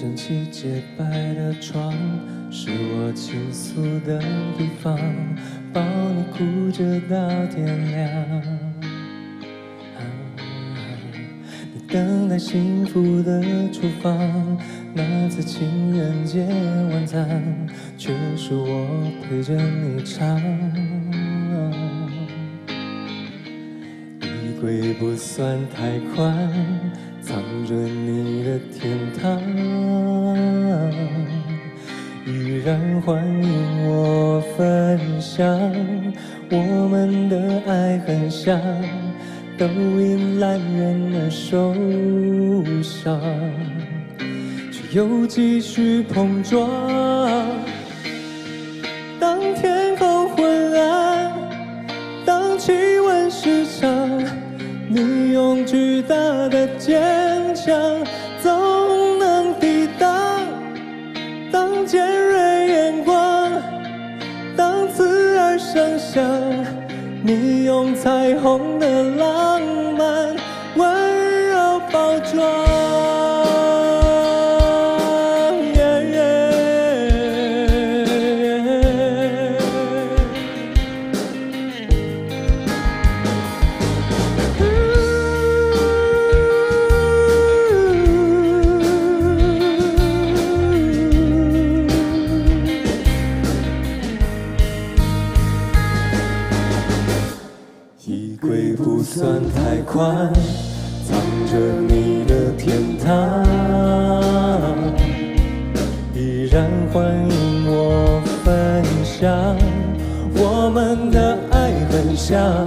整齐洁白的床，是我倾诉的地方，抱你哭着到天亮。你等待幸福的厨房，那次情人节晚餐，却是我陪着你唱。衣柜不算太宽，藏着你的天堂，然欢迎我分享。我们的爱很像，都因烂人而受伤，却又继续碰撞。当天空昏暗，当气温失常，你用巨大的坚强衣柜不算太宽，藏着你的天堂，依然欢迎我分享。我们的爱很像，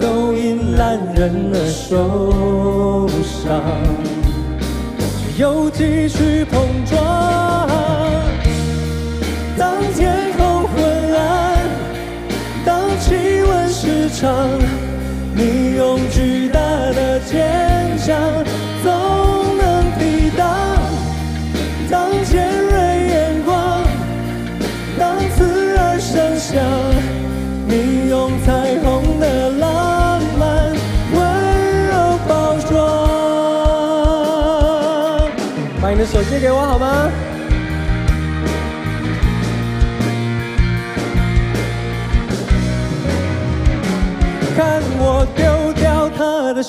都因烂人而受伤，却又继你用巨大的坚强总能抵挡。当尖锐眼光，当刺耳声响，你用彩虹的浪漫温柔包装。把你的手借给我好吗？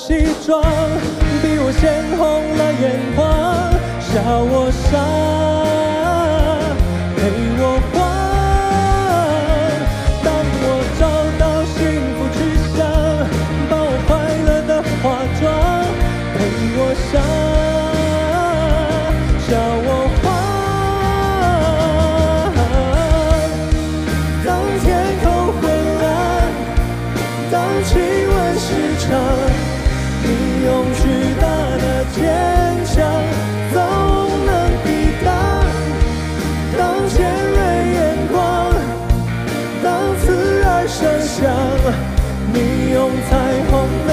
西装，比我先红了眼眶，笑我傻，陪我慌。当我找到幸福去向，把我快乐的化妆，陪我笑。你用彩虹。